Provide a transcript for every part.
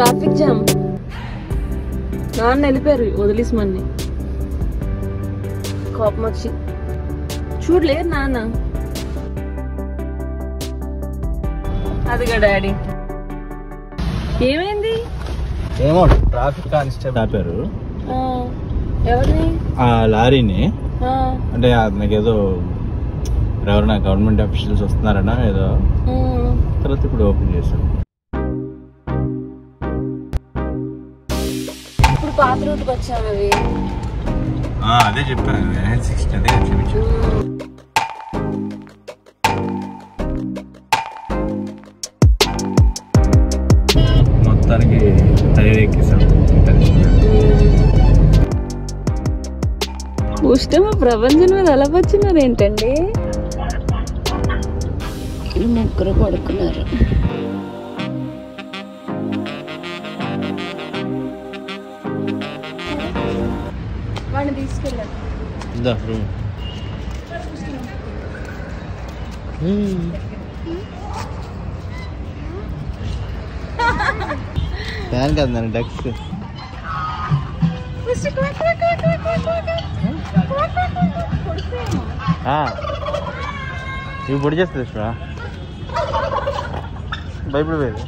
Traffic jam. నాన్న వెళ్ళిపోయారు వదిలేసి మన్ని కోపం వచ్చి. చూడు లేదు నాన్న. అదిగా డాడీ. ఏమైంది? ఏమో ట్రాఫిక్ కానిస్టేబుల్. ఆపారు. ఆ, ఎవరిని? ఆ లారీని. ఆ, అంటే నాకు ఏదో ఎవరైనా గవర్నమెంట్ అఫీషియల్స్ వస్తున్నారనా ఏదో. తర్వాత ఇప్పుడు ఓపెన్ చేశారు. పాత రూట్కి వచ్చాము అవి అదే చెప్పాను. సిక్స్టీ అదే చూపించాను మొత్తానికి హైవే ఎక్కేసాం. ఉష్ణమ ప్రపంచం మీద ఎలా వచ్చినారు ఏంటండి? ముగ్గురు పడుకున్నారు. ఇందా రూమ్ ఫ్యాన్ కాదు నన్ను డక్స్ ఇవి పొడి చేస్తుంది ఇష్టమా భయపడిపోయేది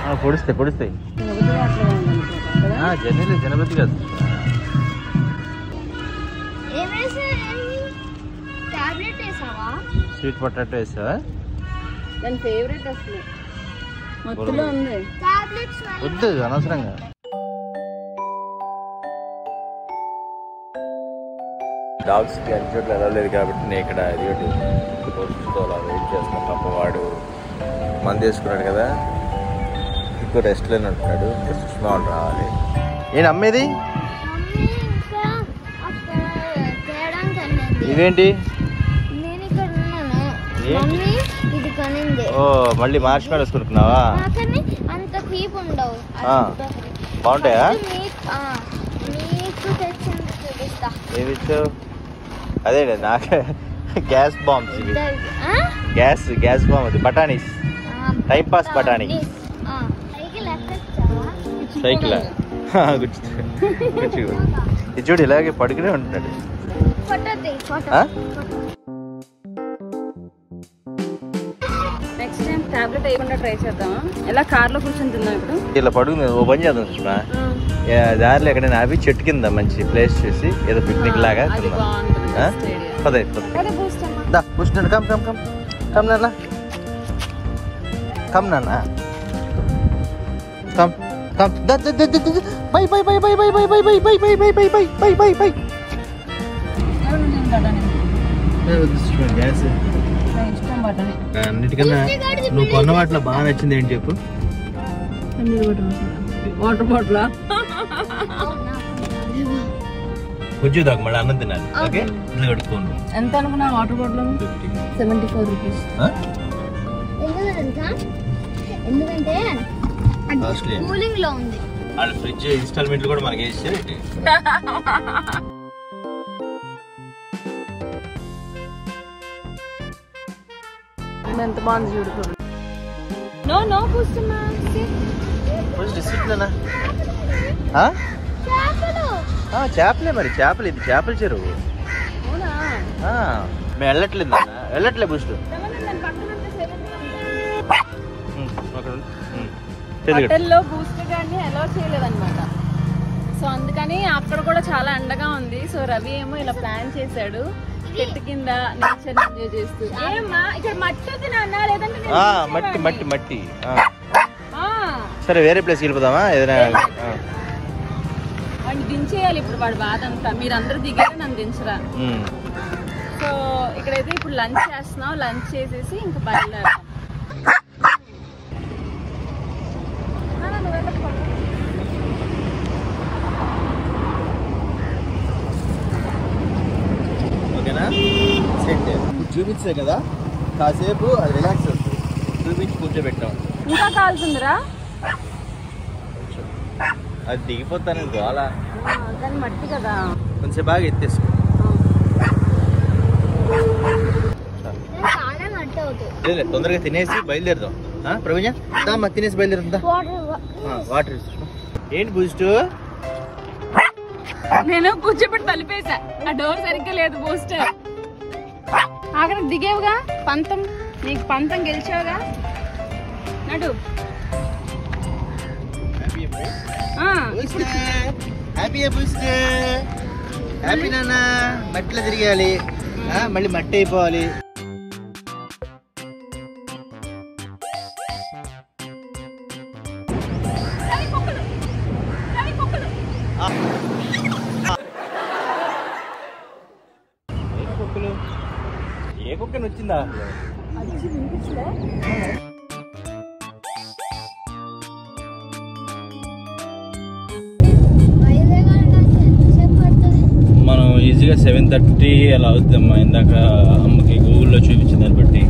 ఆ, పొడుస్తాయి పొడుస్తాయి. జర్నీలో జనపతి కాదు. స్వీట్ పొటాటో వేసావా? దాని ఫేవరెట్ అసలు. మొత్తంలో ఉంది. టాబ్లెట్స్ వద్దు అనవసరంగా. డాగ్స్ అన్ని చోట్ల వెళ్ళలేదు కాబట్టి నేను ఇక్కడ పోస్ట్తో అలా వెయిట్ చేస్తాను పాప వాడు మంది వేసుకున్నాడు కదా. ఎక్కువ రెస్ట్ లేని ఉంటున్నాడు. సుష్మా వాళ్ళు రావాలి. నేను అమ్మేది ఇదేంటి? ఓ మళ్ళీ మార్చ్ మేడస్ వేసుకుంటున్నావా బాగుంటాయా? ఏది అదే నాకు గ్యాస్ బాంబ్స్ ఇవి. గ్యాస్ గ్యాస్ బాంబ్ అది బఠానీస్. టైం పాస్ బఠానీ. సైకిల్? ఇది చూడు ఇలాగే పడుకునే ఉంటున్నాడు. ఫోటో తీ, ఫోటో. ఆ? నెక్స్ట్ టైం టాబ్లెట్ వేయకుండా ట్రై చేద్దామా? ఎలా కార్లో కూర్చొని తిందాం ఇప్పుడు? ఇలా పడుకుంది ఓ పని చేద్దాం సుష్మా. దారిలో ఎక్కడైనా ఆపి చెట్టు కింద మంచి ప్లేస్ చేసి ఏదో పిక్నిక్ లాగా తిందాం. పదే. దా కూర్చున్నాడు కమ్ కమ్ కమ్ కమ్ నాన్న. కమ్ నాన్న. కమ్ దా దా bye bye bye bye bye bye bye bye bye bye bye bye bye bye bye bye ఎవరు ఉంటుంది బఠానీ? గ్యాస్. అన్నిటికన్నా నువ్వు కొన్న వాటిలో బాగా నచ్చింది ఏంటి చెప్పు వాటర్ బాటిల్ కొంచెం దాకా మళ్ళీ అన్నం తినాలి ఓకే ఇట్లా కడుక్కోండి ఎంత అనుకున్నా water bottle seventy four rupees? ఎందుకంటే Costly. కూలింగ్లో ఉంది. వాళ్ళ ఫ్రిడ్జ్ ఇన్స్టాల్మెంట్లు కూడా మనకి వేసారు ఎంత బాగుంది చూడు నో నో కూర్చున్నా. డిసిప్లినా చేపలు. చేపలే మరి చేపలు ఇది చేపల చెరువు. మేము వెళ్ళట్లేదు వెళ్ళట్లే బుస్ట్. హోటల్లో బూస్ట్ గాని అలౌ చేయలేదన్నమాట. సో అందుకని అక్కడ కూడా చాలా ఎండగా ఉంది. సో రవి ఏమో ఇలా ప్లాన్ చేశాడు. చెట్టు కింద నేచర్ ఎంజాయ్ చేస్తూ. ఏమ్మా ఇక్కడ మట్టి ఉంది నాన్న లేదంటే నేను మట్టి మట్టి మట్టి. సరే వేరే ప్లేస్కి వెళ్ళిపోదామా? ఏదైనా. వాడిని దించేయాలి ఇప్పుడు వాడి బాధ అంతా మీరు అందరూ దిగారు నన్ను దించరా. సో ఇక్కడైతే ఇప్పుడు లంచ్ చేస్తున్నాం. లంచ్ చేసేసి ఇంకా బయలుదేరుతాం నాన్న, నువ్వు వెళ్ళకు పడుకో. ఓకేనా సెట్ చూపించే కదా? కాసేపు అది రిలాక్స్ అవుతుంది చూపించి కూర్చోబెట్టాం ఇంకా కాలుతుందిరా అది దిగిపోతాను గోల. ఆ, దాని మట్టి కదా. కొంచెం బాగా ఎత్తేసుకో. లేదు తొందరగా తినేసి బయలుదేరుదాం. ఆ, ప్రవీణ? దామ్మా తినేసి బయలుదేరుదా వాటర్ వాటర్ ఏంటి బూస్ట్? నేను కూర్చోబెట్టి తలిపేసా ఆ డోర్ సరిగ్గా లేదు బూస్టర్ ఆఖరికి దిగేవుగా. పంతం నీకు పంతం గెలిచావుగా. ఇప్పుడు హ్యాపీ నాన్న మట్టిలో తిరగాలి మళ్ళీ మట్టి అయిపోవాలి. పడుతుంది మనం ఈజీగా సెవెన్ థర్టీ అలా అవుతుందమ్మా ఇందాక అమ్మకి గూగుల్లో చూపించిన దాన్ని బట్టి.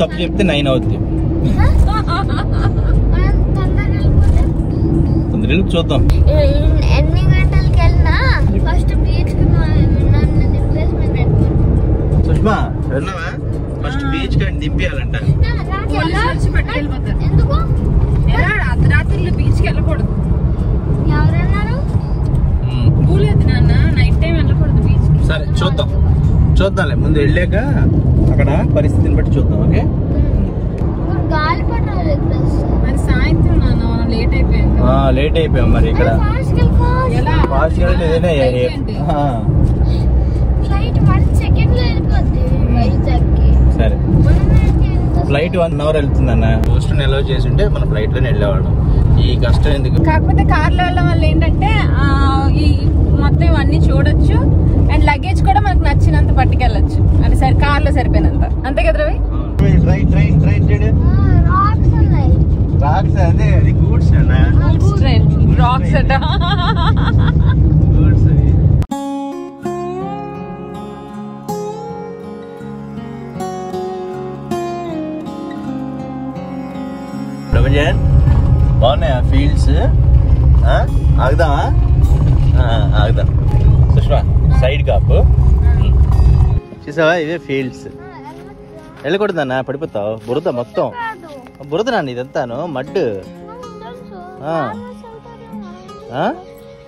తప్పు చెప్తే నైన్ వెళ్ళిపోతే తొందరగా చూద్దాం ఎన్ని- ఎన్ని గంటలకి వెళ్ళినా ఫస్ట్ బీచ్కి నన్ను దింపేసి మేము సుష్మా వెళ్ళావా? ఫస్ట్ బీచ్ కానీ దింపేయాలంట. ఎందుకు? అర్ధరాత్రులు బీచ్కి వెళ్ళకూడదు. ఎవరన్నారు? కూలేదు నాన్న నైట్ టైం వెళ్ళకూడదు బీచ్ సరే చూద్దాం. చూద్దాంలే. ముందు వెళ్ళాక అక్కడ పరిస్థితిని బట్టి చూద్దాం ఓకే? గాలి మరి సాయంత్రం నాన్న మనం లేట్ అయిపోయింది లేట్ అయిపోయాం మరి ఇక్కడ. ఫాస్ట్. ఏదైనా ఏంటి? ఫ్లైట్ వన్ సెకండ్లో వెళ్ళిపోద్ది వైజాగ్కి సరే. ఫ్లైట్ వన్ అవర్ వెళ్తుంది అన్న పోస్ట్ నిల్వ చేసి ఉంటే మన ఫ్లైట్లోనే వెళ్ళేవాళ్ళం. ఈ కష్టం ఎందుకు? కాకపోతే కార్లో వెళ్ళడం వల్ల ఏంటంటే ఆ, ఈ మొత్తం ఇవన్నీ చూడొచ్చు. అండ్ లగేజ్ కూడా మనకు నచ్చినంత పట్టుకెళ్ళచ్చు. అంటే సరే కార్లో సరిపోయినంత. అంతే కదా రవి? ట్రైన్ ట్రైన్ ట్రైన్ చూడు రాక్స్ అదే అది గూడ్స్ అన్న. ట్రైన్ రాక్స్ అట ప్రభంజన్ బాగున్నాయా ఫీల్డ్స్ ఆగుదామా ఆ, ఆగుదాం సుష్మా సైడ్ కాపు చూసావా ఇవే ఫీల్డ్స్ వెళ్ళకూడదన్నా పడిపోతావు బురద మొత్తం కాదు బురద నాన్న ఇదంతాను మడ్ నాకు తెలుసు ఆ. Farmers వెళ్తారు కదా.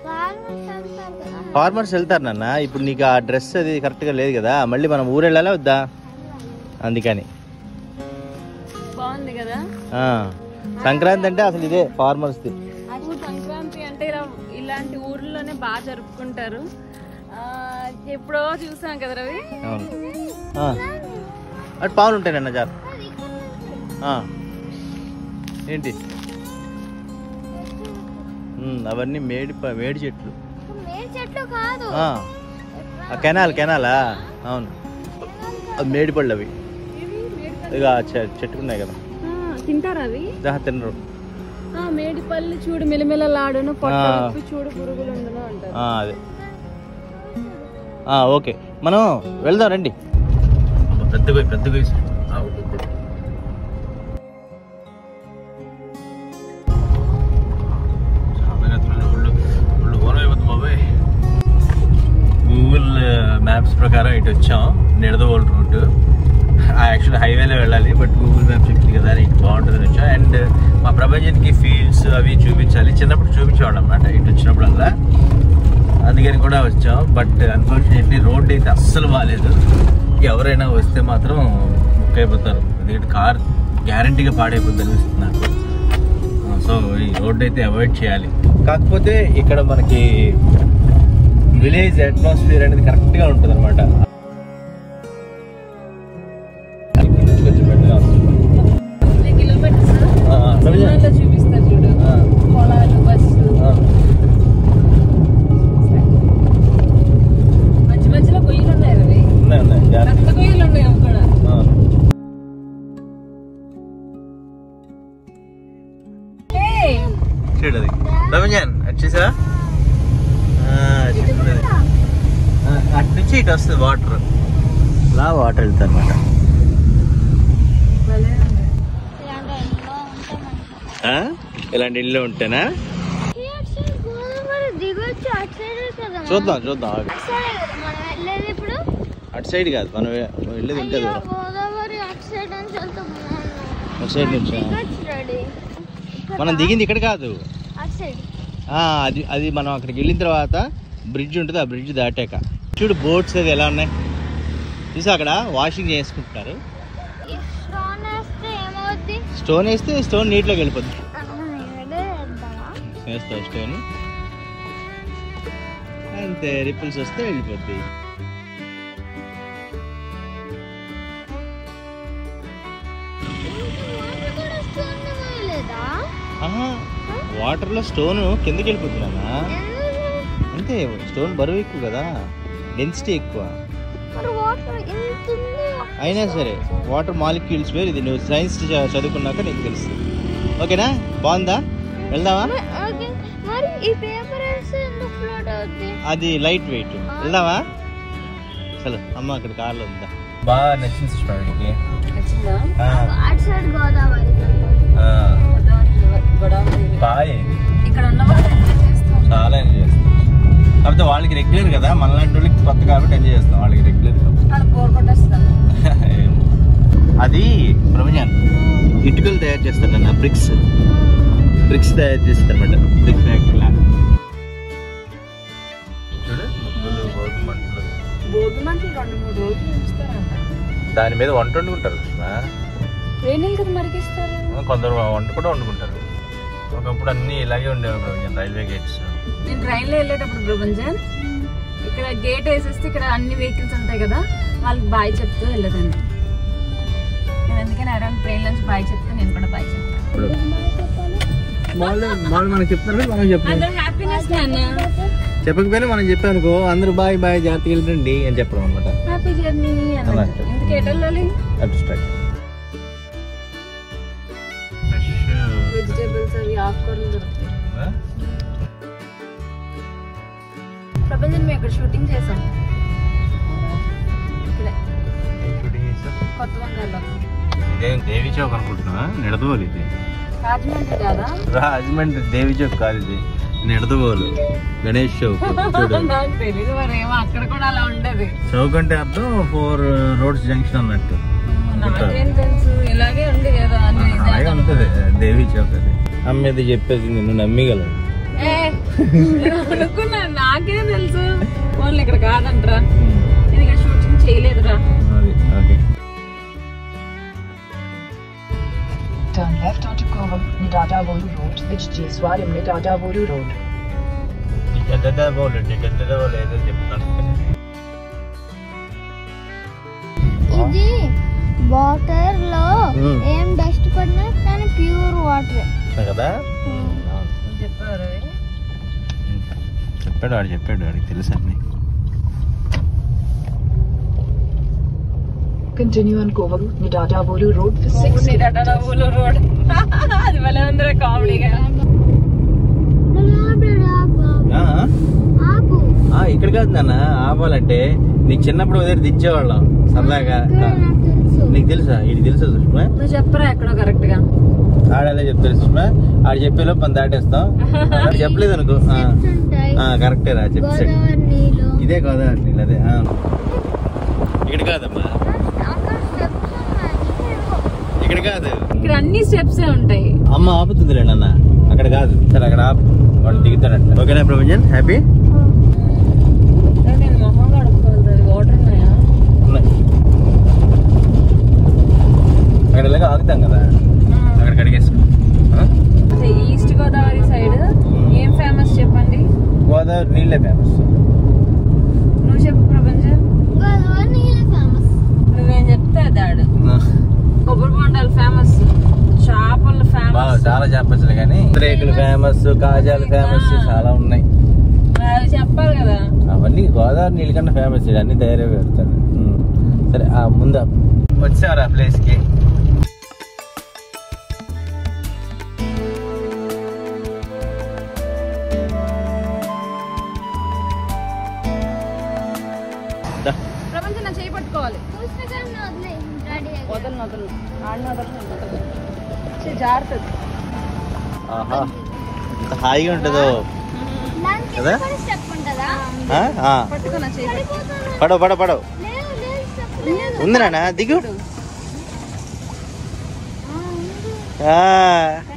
Farmers వెళ్తారు కదా. ఫార్మర్స్ వెళ్తారు నాన్న ఇప్పుడు నీకు ఆ డ్రెస్ అది కరెక్ట్గా లేదు కదా మళ్ళీ మనం ఊరు వెళ్ళాలా వద్దా అందుకని బాగుంది కదా ఆ, సంక్రాంతి అంటే అసలు ఇదే ఫార్మర్స్ది అసలు సంక్రాంతి అంటే ఇలా ఇలాంటి ఊర్లోనే బాగా జరుపుకుంటారు. ఎప్పుడో చూసాం కదా రవి. అటు పావులు ఉంటాయి జార్. ఏంటి? అవన్నీ మేడి మేడి చెట్లు. చెట్లు కాదు. కెనాల్ కెనాలా? అవును. అది మేడి పళ్ళు అవి. ఇక చెట్టుకున్నాయి కదా. తింటారా అవి? తినరు. ఆ, మేడిపల్లి చూడు మిలమిలలాడును పొట్ట చూడు పురుగులు అంటారు. అదే. ఆ, ఓకే. మనం వెళ్దాం రండి. పెద్ద పెద్ద గూగుల్ మ్యాప్స్ ప్రకారం ఇటు వచ్చాం. నిడదవోలు రూట్. యాక్చువల్ హైవేలో వెళ్ళాలి బట్ గూగుల్ మ్యాప్ చెప్పింది కదా ఇటు బాగుంటుంది వచ్చాం. అండ్ uh, మా ప్రపంచానికి ఫీల్డ్స్ అవి చూపించాలి. చిన్నప్పుడు చూపించేవాడు అనమాట ఇటు వచ్చినప్పుడల్లా. అందుకని కూడా వచ్చాం. బట్ అన్ఫార్చునేట్లీ రోడ్ అయితే అస్సలు బాగాలేదు ఎవరైనా వస్తే మాత్రం బుక్ అయిపోతారు ఎందుకంటే కార్ గ్యారంటీగా పాడైపోద్ది అనిపిస్తుంది నాకు. సో ఈ రోడ్ అయితే అవాయిడ్ చేయాలి. కాకపోతే ఇక్కడ మనకి విలేజ్ అట్మాస్ఫియర్ అనేది కరెక్ట్గా ఉంటుంది అనమాట వస్తుంది వాటర్. లా వాటర్ వెళ్తారు అనమాట. ఇలాంటి ఇల్లు ఉంటేనా? చూద్దాం చూద్దాం. అటు సైడే కదా మనం వెళ్ళేది ఇప్పుడు? అటు సైడ్ కాదు మనం నుంచి దిగింది ఇక్కడ కాదు. అటు సైడ్. ఆ, అది అది మనం అక్కడికి వెళ్ళిన తర్వాత బ్రిడ్జ్ ఉంటుంది ఆ బ్రిడ్జ్ దాటాక. చూడు బోట్స్ అది ఎలా ఉన్నాయి? చూసా అక్కడ? వాషింగ్ చేసుకుంటున్నారు. ఈ స్టోన్ వేస్తే స్టోన్ నీటిలోకి వెళ్ళిపోద్ది. వేస్తావు స్టోన్ అంతే రిపుల్స్ వస్తే వెళ్ళిపోద్ది. వాటర్లో స్టోన్ కిందకి వెళ్ళిపోతుంది అంతే స్టోన్ బరువు ఎక్కువ కదా. డెన్సిటీ ఎక్కువ. అయినా సరే వాటర్ మాలిక్యూల్స్ వేరు ఇది నువ్వు సైన్స్ చదువుకున్నాక నీకు తెలుస్తుంది. ఓకేనా? బాగుందా? వెళ్దామా మ- ఓకే. మరి ఈ పేపర్ వేస్తే ఎందుకు ఫ్లోట్ అవుద్ది? అది లైట్ వెయిట్ వెళ్దామా చలో అమ్మ అక్కడ కార్లో ఉందా? బాగా నచ్చింది గొడవ బాగా ఇక్కడ ఉన్న చాలా ఎంజాయ్ కాకపోతే వాళ్ళకి రెగ్యులర్ కదా మనలాంటి వాళ్ళకి కొత్త కాబట్టి ఎంజాయ్ చేస్తాం. వాళ్ళకి రెగ్యులర్ అది ప్రవజాన్ ఇటుకలు తయారు చేస్తారు అన్న బ్రిక్స్ బ్రిక్స్ తయారు చేస్తారు అనమాట బ్రిక్ ఫ్యాక్టరీ లాగా దాని మీద వంట వండుకుంటారు కొందరు వంట కూడా వండుకుంటారు. ఒకప్పుడు అన్ని ఇలాగే ఉండేవి రైల్వే గేట్స్ నేను ట్రైన్లో వెళ్ళేటప్పుడు ప్రభంజన్ ఇక్కడ గేట్ వేసేస్తే ఇక్కడ అన్ని వెహికల్స్ ఉంటాయి కదా వాళ్ళకి బాయ్ చెప్తూ వెళ్ళదండి. నేను అందుకని అరౌండ్ ట్రైన్ నుంచి బాయ్ చెప్తే నేను కూడా బాయ్ చెప్తాను వాళ్ళు వాళ్ళు మనకి చెప్తారు మనం చెప్పాలి అందరూ హ్యాపీనెస్ నాన్న చెప్పకపోయినా మనం చెప్పానుకో అందరూ బాయ్ బాయ్ జాగ్రత్తగా వెళ్ళండి అని చెప్పడం అనమాట హ్యాపీ జర్నీ. ఎందుకు వెజిటేబుల్స్ అవి ఆకుకూరలు దొరుకుతాయి. ప్రపంచం మేము ఇక్కడ షూటింగ్ చేసాం. ఇక్కడే. కొత్త వంగాలో ఇదేం దేవి చౌక్ అనుకుంటున్నా నిడదవోలు ఇది. రాజమండ్రి కాదా? రాజమండ్రి దేవి చౌక్ కాదు ఇది. నిడదవోలు. గణేష్ చౌక్. అక్కడ కూడా అలా ఉండదు. చౌక్ అంటే అర్థం ఫోర్ రోడ్స్ జంక్షన్ అన్నట్టు. ఇలాగే ఉంది కదా దేవి చౌక్ అది. అమ్మ ఇది చెప్పేసి నిన్ను నేను అనుకున్నా నాకేం తెలుసు. వాళ్ళు ఇక్కడ కాదంటరా. ఇక్కడ షూటింగ్ చేయలేదురా. అది okay. Turn left onto Kovam, Nidadavoru Road, which Jeswaram Nidadavoru Road. Nidadavolu Nidadavolu ఏదో చెప్తాను. ఇది వాటర్లో. ఏం డస్ట్ పడినా కానీ ప్యూర్ వాటర్ కదా? చెప్పారు? చెప్పాడు వాడు చెప్పాడు వాడికి తెలుసు అన్ని. Continue on Kovam, Nidadavoru Road for 6 road అది భలే ఉందిరా కామెడీగా ఆ? ఆపు. ఆ, ఇక్కడ కాదు నాన్న ఆపాలంటే నీకు చిన్నప్పుడు ఉదయం దించేవాళ్ళం సరదాగా. నాకు తెలుసు. నీకు తెలుసా? ఇది తెలుసా సుష్మా? నువ్వు చెప్పరా ఎక్కడో కరెక్ట్గా. ఆడేలా చెప్తారు సుష్మా. ఆడు చెప్పేలోపు మనం దాటేస్తాం. ఆడు చెప్పలేదు అనుకో. కరెక్టే రా నీళ్ళు. ఇదే గోదావరి నీళ్ళు అదే ఆ. ఇక్కడ కాదమ్మా. ఇక్కడ కాదు. ఇక్కడ అన్ని స్టెప్స్ ఉంటాయి. అమ్మ ఆపుతుంది రే నాన్న. అక్కడ కాదు. సరే అక్కడ ఆపు. వాడు దిగుతాడంట. ఓకేనా ప్రపంచం హ్యాపీ అక్కడ ఇలాగ ఆగుతాం కదా అక్కడ కడిగేసుకో ఆ? అసలు ఈస్ట్ గోదావరి సైడ్ ఏం ఫేమస్ చెప్పండి గోదావరి నీళ్ళే ఫేమస్ నువ్వు చెప్పు ప్రపంచం గోదావరి నీళ్ళు ఫేమస్ నువ్వేం చెప్తే అదాడు కొబ్బరి బొండాలు ఫేమస్ చేపలు ఫేమస్ చాలా చెప్పచ్చు కానీ. రేకులు ఫేమస్ కాజాలు ఫేమస్ చాలా ఉన్నాయి. అవి చెప్పాలి కదా. అవన్నీ గోదావరి నీళ్ళ కన్నా ఫేమస్ అన్ని ధైర్య పెడతాను. ఉమ్. సరే ఆ ముందా వచ్చారు ఆ ప్లేస్ జారుతుంది ఆహా ఎంత హాయిగా ఉంటుందో? కదా. పడవ పడవ పడవ. ఉంది నాన్న దిగు.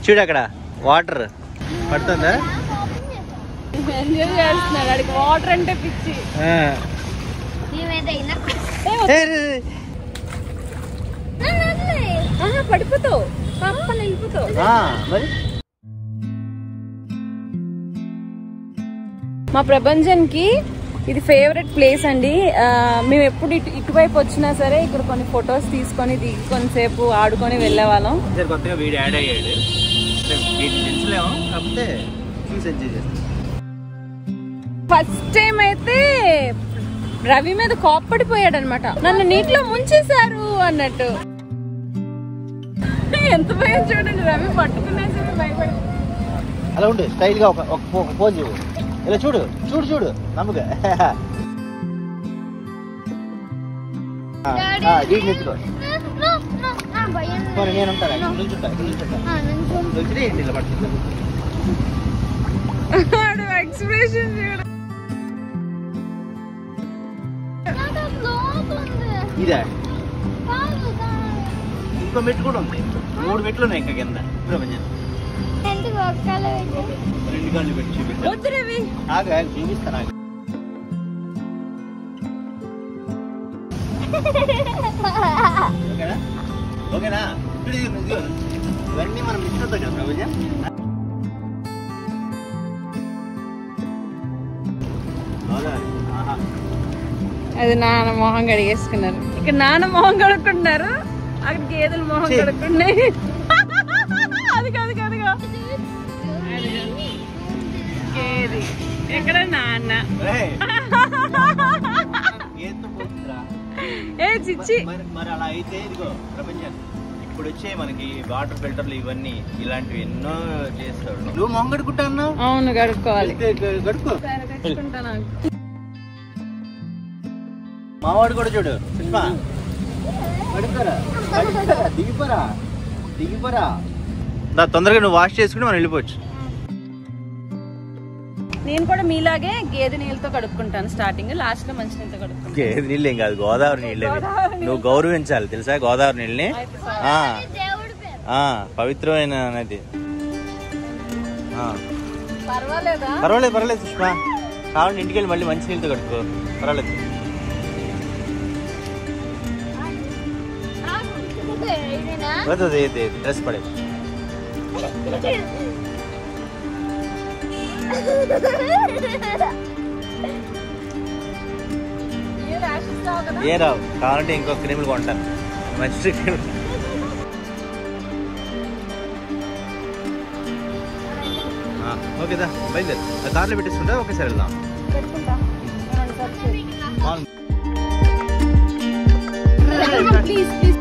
చూడు అక్కడ వాటర్. పడుతుందా? ఎంజాయ్ చేస్తున్నాడు? అడిగి వాటర్ అంటే పిచ్చి. పడిపోతావు. మరి? మా ప్రభంజన్కి ఇది ఫేవరెట్ ప్లేస్ అండి. మేము ఎప్పుడు ఇటు ఇటువైపు వచ్చినా సరే ఇక్కడ కొన్ని ఫొటోస్ తీసుకొని దిగి కొంతసేపు ఆడుకొని వెళ్ళే వాళ్ళం ఈసారి కొత్తగా వీడు యాడ్ అయ్యాడు. అంటే వీడిని తెలుసులేము కాకపోతే చూసి ఎంజాయ్ చేస్తాం ఫస్ట్ టైం అయితే రవి మీద కోప్పడిపోయాడు అనమాట నన్ను నీటిలో ముంచేశారు అన్నట్టు. ఎంత భయం చూడండి రవి పట్టుకున్నా సరే భయపడి అలా ఉండు స్టైల్గా ఒక ఒక పో- ఒక పోజ్ ఇవ్వు ఇలా చూడు చూడు చూడు నమ్మగా వీడిని ఎత్తుకో నో, నో, నా భయం పోనీ నేను ఉంటాను ఇక్కడ నిల్చుంటా ఇక్కడ నిల్చుంటా ఆ, నుంచో. నిల్చుని ఏంటి ఇలా పట్టుకుంటా ఎక్స్ప్రెషన్ చూడు నాకు అది లోతు ఉంది. ఇదే కాదు, కాదు. ఇంకో మెట్టు కూడా ఉంది. మూడు మెట్లు ఉన్నాయి ఇంకా కింద. ప్రపంచం పెట్టి? రెండు కాళ్ళు పెట్టి చూపిస్తా వద్దు రవి. ఆగా చూపిస్తా నాకు ఓకేనా? ఓకేనా? చూడు, ఇదిగో, ఇదిగో. ఇవన్నీ మనం మిస్ అవుతాం కదా ప్రపంచం అవునా? ఆహా. అది నాన్న మొహం కడిగేసుకున్నారు. ఇక్కడ నాన్న మొహం కడుక్కుంటున్నారు అక్కడ గేదెల మొహం. కడుక్కున్నాయి. అది కాదు కాదు గేది. ఎక్కడ నాన్న. ఏ చిచ్చి. మరి అలా అయితే ఇదిగో ప్రపంచం. ఇప్పుడు వచ్చే మనకి వాటర్ ఫిల్టర్లు ఇవన్నీ ఇలాంటివి ఎన్నో చేస్తాడు నువ్వు మొంగడుకుంటా అన్నావు? అవును కడుక్కోవాలి. నాకు. మావాడు కూడా చూడు గడుకోరా దిగిపోరా దిగిపోరా దా తొందరగా నువ్వు వాష్ చేసుకుని మనం వెళ్ళిపోవచ్చు. నేను కూడా మీలాగే గేదె నీళ్ళతో కడుక్కుంటాను స్టార్టింగ్ లాస్ట్లో మంచి నీళ్ళతో కడుక్కుంటాను. ఏది నీళ్ళు ఏం కాదు గోదావరి నీళ్ళు. నువ్వు గౌరవించాలి తెలుసా గోదావరి నీళ్ళని? అయితే sorry. ఆ, దేవుడి పేరు. ఆ, పవిత్రమైన నది. ఆ, పర్వాలేదా? పర్వాలేదు పర్వాలేదు సుష్మా. కావాలంటే ఇంటికి వెళ్ళి మళ్ళీ మంచి నీళ్ళతో కడుక్కో. పర్వాలేదు. ఇదేనా? వద్దు డ్రెస్ పడే ఏ rashes రావు కదా? ఏ రావు కావాలంటే ఇంకో క్రీములు కొంటాను మంచి క్రీమ్ ఓకేదా బయలుదేరు ఆ కార్లో పెట్టేసుకుంటా ఒకేసారి వెళ్దాం పెట్టుకుంటా. రెండు సార్లు చేయి. అవును. ప్లీజ్ ప్లీజ్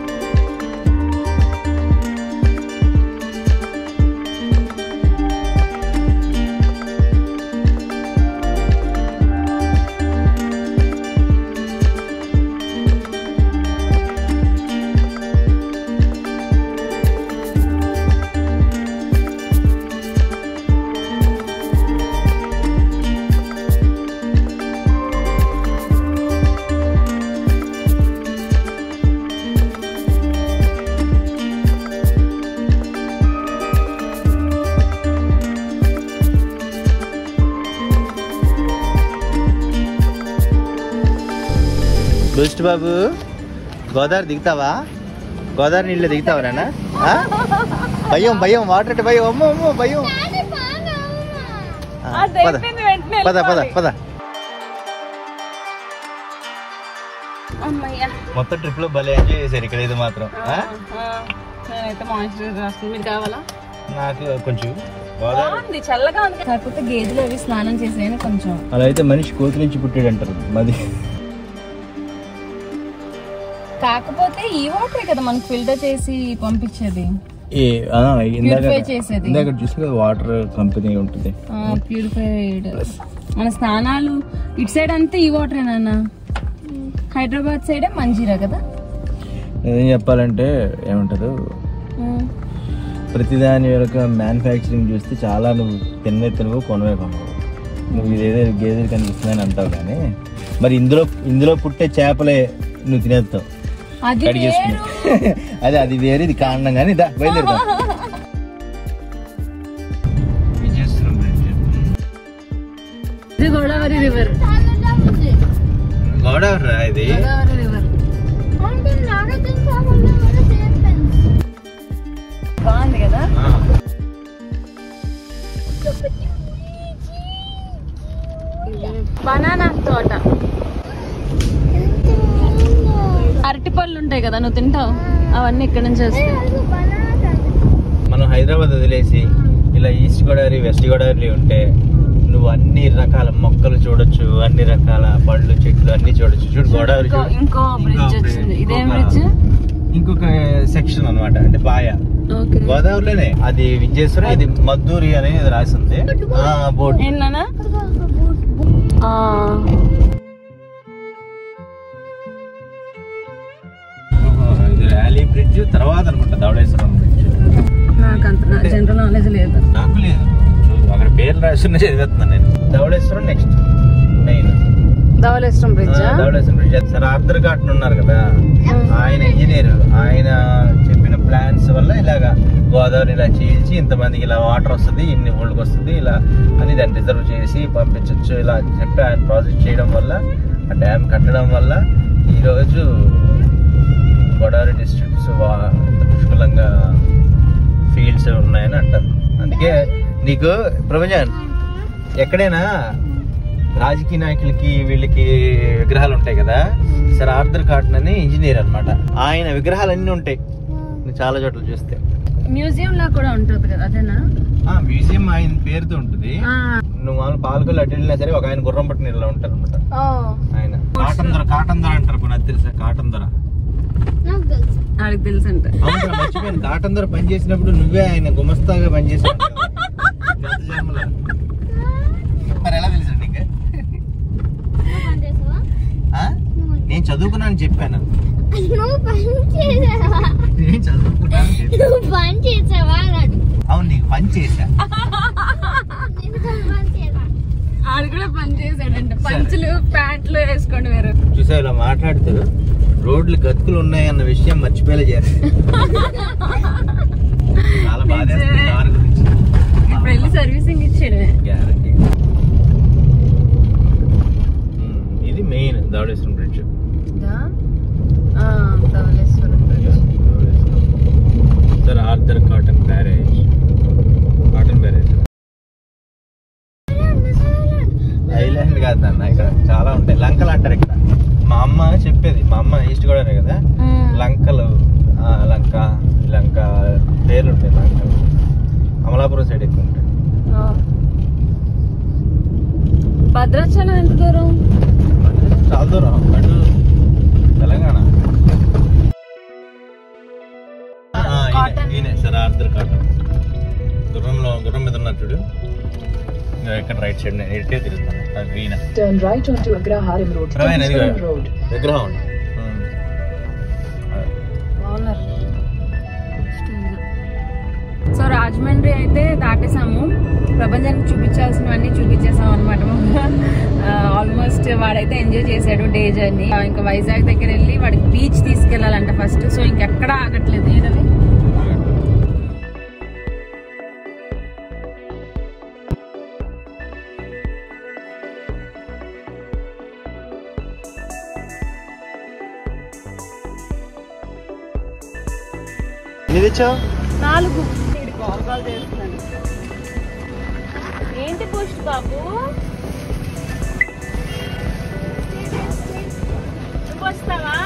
బూస్ట్ బాబు. గోదావరి దిగుతావా? గోదావరి నీళ్ళు దిగుతావా నాన్న? భయం భయం వాటర్ అంటే భయం. అమ్మో అమ్మో భయం. పద. పద పద. పద. మొత్తం ట్రిప్లో భలే ఎంజాయ్ చేశారు ఇక్కడ ఇది మాత్రం నాకు కొంచెం చల్లగా ఉంది. కాకపోతే గేదెలు అవి స్నానం చేసేయని కొంచెం. అలా అయితే మనిషి కోతి నుంచి పుట్టాడు అంటారు మది కాకపోతే ఈ వాటరే కదా మనకు ఫిల్టర్ చేసి పంపించేది. ఇందాక వాటర్ కంపెనీ ఉంటుంది. ప్యూరిఫైడ్ మన స్నానాలు ఇటు సైడ్ అంతా ఈ వాటరే నాన్న? హైదరాబాద్ సైడే మంజీరా కదా? ఏం చెప్పాలంటే ఏమంటారు. ప్రతిదాని యొక్క మ్యానుఫ్యాక్చరింగ్ చూస్తే చాలా నువ్వు తిన్నే తినవు కొనవే కొనవు. నువ్వు ఇదేదో గేదెలు కనిపిస్తుందని అంటావు కానీ మరి ఇందులో ఇందులో పుట్టే చేపలే నువ్వు తినేస్తావు. అది కడిగేసుకుని అదే అది వేరే ఇది కారణం కానీ దా బయలుదేరుతాం ఇది గోదావరి రివర్ చాలా ఉంది గోదావరి రా ఇది గోదావరి రివర్ అంటే నాగరికం కాకుండా కూడా సేమ్ ఫ్రెండ్స్ బాగుంది కదా బనానా అరటి పళ్ళు ఉంటాయి కదా నువ్వు తింటావు? అవన్నీ ఇక్కడ నుంచి వస్తాయి. మనం హైదరాబాద్ వదిలేసి ఇలా ఈస్ట్ గోదావరి వెస్ట్ గోదావరి ఉంటే నువ్వు అన్ని రకాల మొక్కలు చూడొచ్చు అన్ని రకాల పళ్ళు చెట్లు అన్ని చూడొచ్చు. చూడు గోదావరి ఇంకో- బ్రిడ్జ్ వచ్చింది. ఇదేం ఇంకొక- బ్రిడ్జ్ ఇంకొక సెక్షన్ అన్నమాట. అంటే బాయ. ఓకే. గోదావరిలోనే. అది విజయేశ్వరం ఇది మద్దూరి అనేది రాసి ఉంది ర్యాలీ బ్రిడ్జ్ తర్వాత అనుకుంటా ధవళేశ్వరం బ్రిడ్జ్ నాకు అంత జనరల్ నాలెడ్జ్ లేదు. నాకు లేదు. అక్కడ పేర్లు రాసిన చదివేస్తున్నాను నేను. Dhavaleswaram next main Dhavaleswaram bridge Dhavaleswaram bridge sir Arthur ghat ఉన్నారు కదా. ఆయన ఇంజనీర్ ఆయన చెప్పిన ప్లాన్స్ వల్ల ఇలాగా గోదావరి ఇలా చీల్చి ఇంతమందికి ఇలా వాటర్ వస్తుంది ఇన్ని ఊళ్ళకి వస్తుంది ఇలా అని దాన్ని రిజర్వ్ చేసి పంపించవచ్చు ఇలా చెప్పి ఆయన ప్రాజెక్ట్ చేయడం వల్ల ఆ డ్యామ్ కట్టడం వల్ల ఈరోజు గోదావరి డిస్ట్రిక్ట్స్ పుష్కలంగా ఫీల్డ్స్ ఉన్నాయని అంటారు. అందుకే నీకు ప్రపంచం ఎక్కడైనా రాజకీయ నాయకులకి వీళ్ళకి విగ్రహాలు ఉంటాయి కదా? సార్ ఆర్థర్ కాటన్ అని ఇంజనీర్ అన్నమాట. ఆయన విగ్రహాలు అన్ని ఉంటాయి. నువ్వు చాలా చోట్ల చూస్తే. మ్యూజియం లా కూడా ఉంటుంది కదా అదేనా? ఆ మ్యూజియం ఆయన పేరుతో ఉంటుంది. నువ్వు మామూలు పాలకొల్లు అటు వెళ్ళినా సరే ఒక ఆయన గుర్రం పట్టిన ఇలా ఉంటారు అనమాట ఆయన. కాటన్ దొర కాటన్ దొర అంటారు నాకు తెలుసా? కాటన్ దొర. నాకు తెలుసు ఆడికి తెలుసు అంట కాటన్ పని చేసినప్పుడు నువ్వే ఆయన గుమస్తాగా పని చేసావా. ఆ? నేను చదువుకున్నాను చెప్పాను. నువ్వు పని చేసావా? నేను చదువుకున్నాను అవును నీకు పని చేశా. ఆడు కూడా పని చేశాడంట. పంచులు ప్యాంట్లు వేసుకోండి వేరు. చూసా ఇలా మాట్లాడుతూ రోడ్లు గతుకులు ఉన్నాయన్న విషయం మర్చిపోయేలా చాలా బాధేస్తుంది గురించి. ఇప్పుడు వెళ్ళి సర్వీసింగ్ ఇచ్చాడు గ్యారంటీ ఇది main Dhavaleswaram bridge. Dhavaleswaram side నేను తిరుగుతాను ఇదిగో. Eastern Road. విగ్రహం ఉంది. ఉమ్. బాగున్నారు సో రాజమండ్రి అయితే దాటేసాము ప్రపంచానికి చూపించాల్సినవన్నీ చూపించేసాం అనమాట ఆల్మోస్ట్ వాడైతే ఎంజాయ్ చేశాడు డే జర్నీ ఇంకా వైజాగ్ దగ్గర వెళ్ళి వాడికి బీచ్ తీసుకెళ్ళాలంట ఫస్ట్ సో ఇంకెక్కడా ఆగట్లేదు ఏంటది ఎన్ని తెచ్చావు? నాలుగు. ఏంటి పోస్ట్ బాబు? నువ్వు వస్తావా?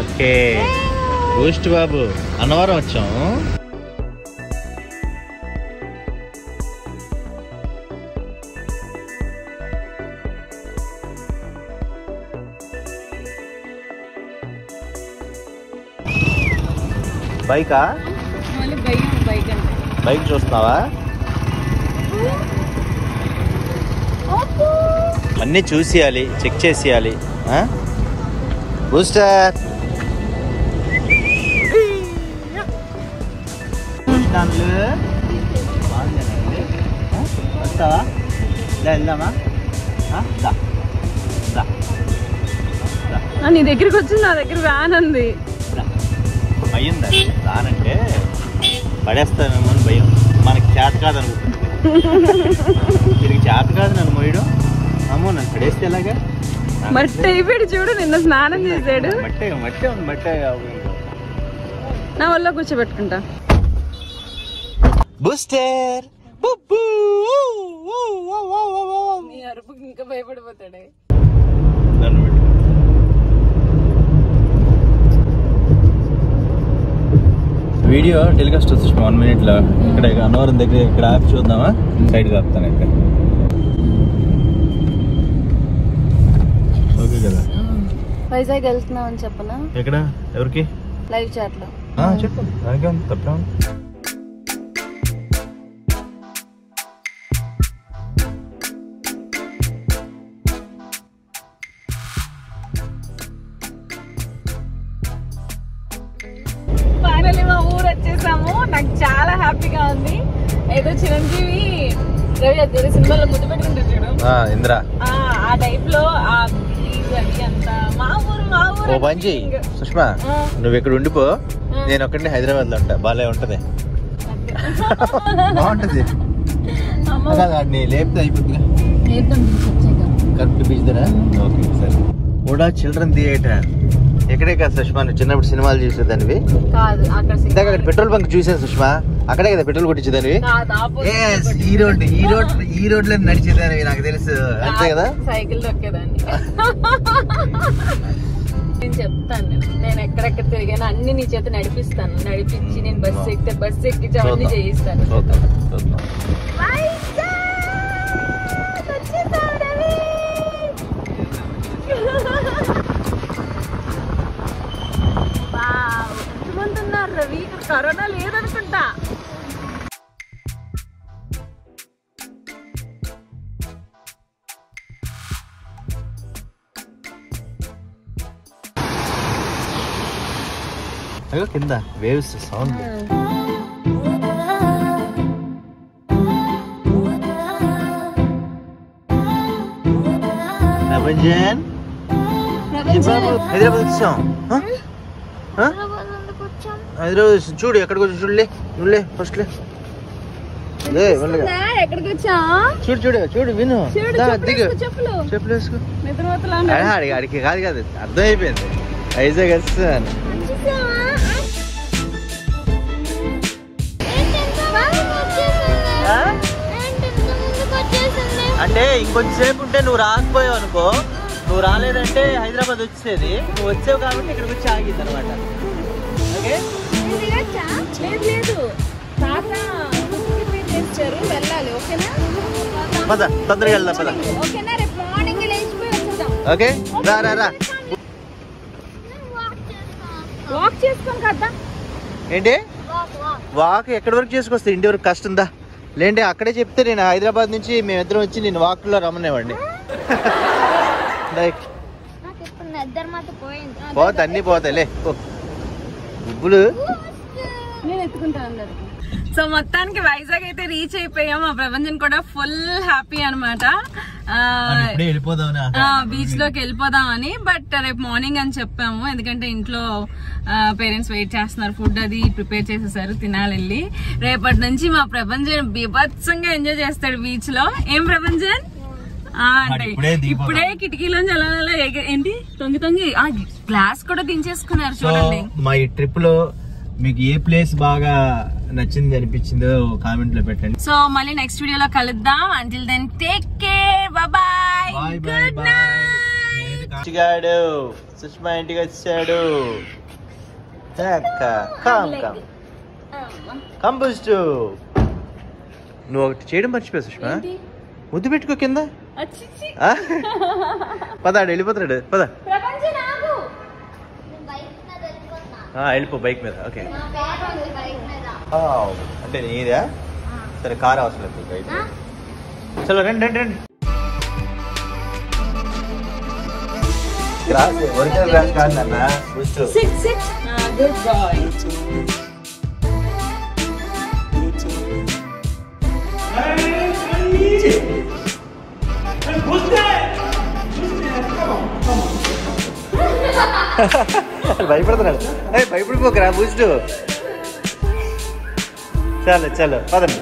ఓకే. బూస్ట్ బాబు. అన్నవరం వచ్చాము బైకా? బైక్ చూస్తున్నావా? అన్నీ చూసేయాలి చెక్ చేసేయాలి బూస్టర్! వస్తావా? వెళ్దామా? నీ దగ్గరికి వచ్చింది నా దగ్గర వ్యాన్ ఉంది. దా. రానంటే పడేస్తానేమో అని భయం. మనకి చేత కాదు అనుకుంటుంది తిరిగి చేత కాదు నన్ను మోయడం. అమ్మో నన్ను పడేస్తే ఎలాగా? మట్టి అయిపోయాడు చూడు నిన్న స్నానం చేశాడు. మట్టే మట్టే ఉంది మట్టే నా వల్ల కూర్చోబెట్టుకుంటా. బూస్టర్! ఇంకా భయపడిపోతాడే నన్ను పెట్టు. వీడియో టెలికాస్ట్ వస్తుంది వన్ మినిట్లో ఇక్కడ అన్నవరం దగ్గర ఇక్కడ ఆపి చూద్దామా? సైడ్ ఆపుతాను ఇక్కడ ఓకే కదా. వైజాగ్ వెళ్తున్నావు అని చెప్పనా? ఎక్కడ? ఎవరికి? లైవ్ చాట్లో ఆ, చెప్పు. దానికేం తప్ప? రవి అది సినిమాలో ముద్దు పెట్టుకుంటారు చూడు. ఇంద్ర. ఆ, టైప్లో ఓ చెయ్యి సుష్మా. నువ్వు ఇక్కడ ఉండిపో. నేను ఒక్కడిని హైదరాబాద్లో ఉంటా. బాలే ఉంటది. బాగుంటది. అమ్మ. నీ లేపితే వచ్చాక కరెక్ట్ బీచ్ దగ్గర? ఓకే సరే. కూడా చిల్డ్రన్ థియేటర్. ఎక్కడే కదా సుష్మా నువ్వు చిన్నప్పుడు సినిమాలు చూసేదానివి? అక్కడ పెట్రోల్ బంక్ చూసాను సుష్మా. అక్కడే కదా పెట్రోల్ కొట్టించేదానివి? ఈ రోడ్ ఈ రోడ్ ఈ రోడ్లో నడిచేదానివి నాకు తెలుసు. అంతే కదా? సైకిల్ దొక్కేదాన్ని నేను చెప్తాను నేను. ఎక్కడెక్కడ తిరిగాను అన్ని నీ చేత నడిపిస్తాను. నడిపించి నేను బస్సు ఎక్కితే బస్సు ఎక్కించి అవన్నీ. చేయిస్తాను. రవి? కరోనా లేదనుకుంటా. అయ్యో కింద వేవ్స్ సౌండ్ ప్రభంజన్ హైదరాబాద్ వచ్చాం. హ? హ? హైదరాబాద్ వచ్చాం. చూడు ఎక్కడికి వచ్చి చూడలే నువ్వులే ఫస్ట్ లే లే. మెల్లగా. ఎక్కడికి వచ్చా? చూడు చూడు చూడు విను. దిగు. చెప్పులు. వేసుకో. నిద్రపోతలా అడే, ఆడికి ఆడికి కాదు కాదు. అర్థమైపోయింది. వైజాగ్ వస్తాను అంటే ఇంకొంచెం సేపు ఉంటే నువ్వు రాకపోయావు అనుకో. నువ్వు రాలేదంటే హైదరాబాద్ వచ్చేది. నువ్వు వచ్చావు కాబట్టి ఇక్కడికి వచ్చి ఆగింది అనమాట ఓకే? వెళ్ళాలి ఓకేనా? పద తొందరగా వెళ్దాం పద. ఓకే? రా రా రా. వాక్ చేసుకొని కదా ఏంటి? వాక్ ఎక్కడి వరకు చేసుకొస్తే ఇంటి వరకు కష్టందా లేండి అక్కడే చెప్తే నేను హైదరాబాద్ నుంచి మేమిద్దరం వచ్చి నేను వాక్లో పోయింది. పోతే అన్నీ పోతాయిలే. పో. గుబ్బులు నేను ఎత్తుకుంటాను అందరికి సో మొత్తానికి వైజాగ్ అయితే రీచ్ అయిపోయాం. మా ప్రపంచం కూడా ఫుల్ హ్యాపీ అనమాట బీచ్లోకి వెళ్ళిపోదాం అని బట్ రేపు మార్నింగ్ అని చెప్పాము. ఎందుకంటే ఇంట్లో పేరెంట్స్ వెయిట్ చేస్తున్నారు. ఫుడ్ అది ప్రిపేర్ చేసేసారు తినాలి వెళ్ళి. రేపటి నుంచి మా ప్రపంచం బీభత్సంగా ఎంజాయ్ చేస్తాడు బీచ్లో. ఏం ప్రపంచం? ఆ, అంటే ఇప్పుడే కిటికీలోంచి అలా ఏంటి? తొంగి తొంగి ఆ గ్లాస్ కూడా దించేసుకున్నారు చూడండి. మా ఈ ట్రిప్లో మీకు ఏ ప్లేస్ బాగా నచ్చింది అనిపించిందో కామెంట్లో పెట్టండి. సో మళ్ళీ నెక్స్ట్ వీడియోలో కలుద్దాం. Until then take care bye bye bye good night వచ్చిగాడు Sushma ఇంటికి వచ్చాడు. కమ్ కమ్ కమ్ బుస్ట్ నువ్వు ఒకటి చేయడం మర్చిపోయా సుష్మా. ముద్దు పెట్టుకో కింద. అచ్చిచ్చి. ఆ? పద ఆడు వెళ్ళిపోతున్నాడు పద ప్రపంచం ఆగు బైక్ మీద వెళ్ళిపోతున్నా ఆ, వెళ్ళిపో బైక్ మీద. ఓకే అంటే నీదా? సరే కార్ అవసరం లేదు బైక్ చలో రండి రండి రండి. గ్రాస్ ఒరిజినల్ గ్రాస్ కాదు అన్న గుడ్ బాయ్ Hey, భయపడుతున్నాడు. భయపడిపోకరా బూస్ట్. చాలు చాలు పదండి.